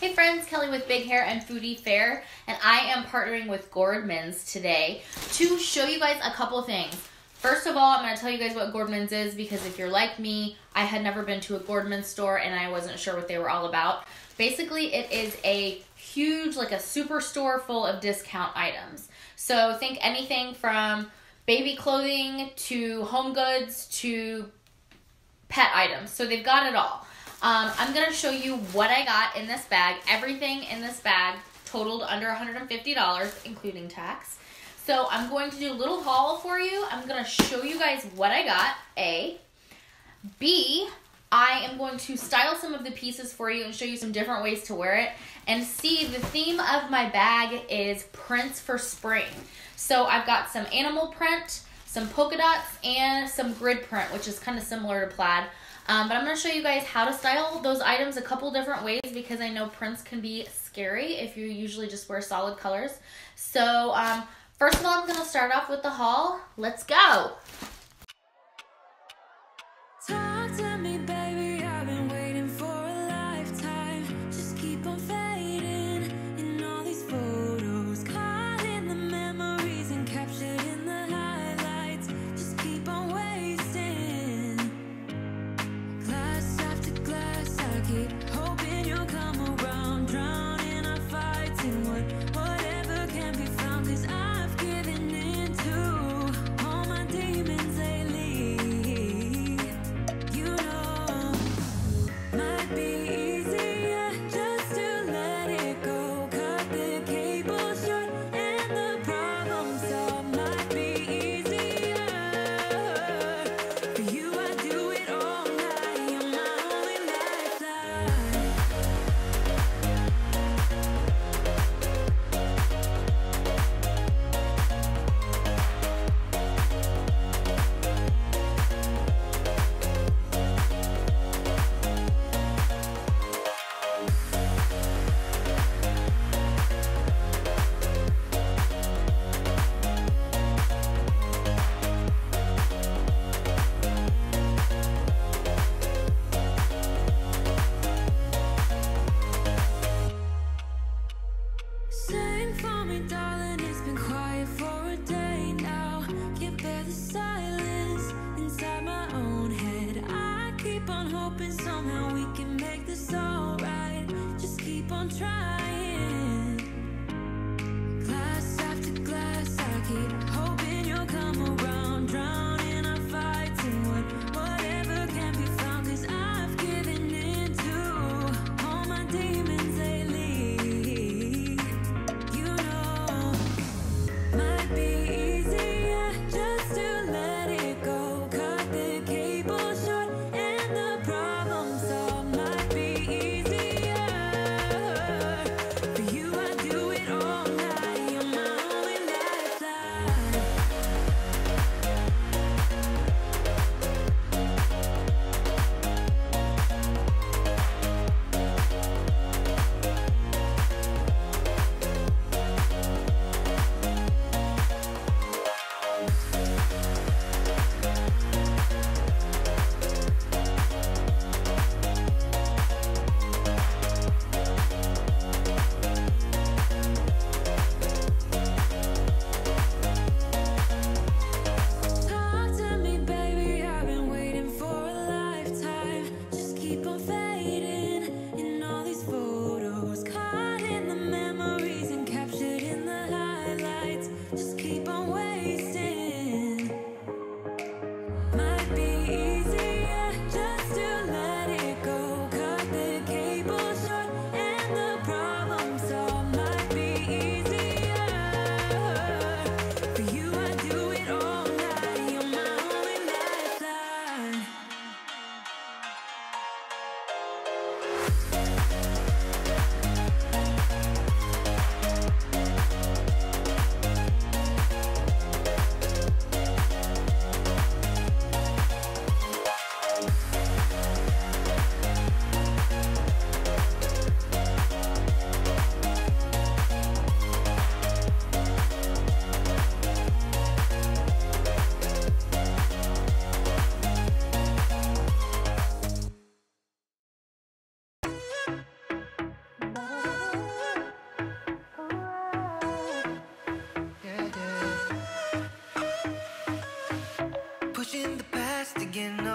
Hey friends, Kelly with Big Hair and Foodie Fare, and I am partnering with Gordmans today to show you guys a couple things. First of all, I'm going to tell you guys what Gordmans is because if you're like me, I had never been to a Gordmans store and I wasn't sure what they were all about. Basically, it is a huge, like a superstore full of discount items. So think anything from baby clothing to home goods to pet items. So they've got it all. Um, I'm going to show you what I got in this bag. Everything in this bag totaled under $150, including tax. So I'm going to do a little haul for you. I'm going to show you guys what I got, A. B, I am going to style some of the pieces for you and show you some different ways to wear it. And C, the theme of my bag is prints for spring. So I've got some animal print, some polka dots, and some grid print, which is kind of similar to plaid. Um, but I'm going to show you guys how to style those items a couple different ways because I know prints can be scary if you usually just wear solid colors. So um, first of all, I'm going to start off with the haul. Let's go. on trying. in the past again.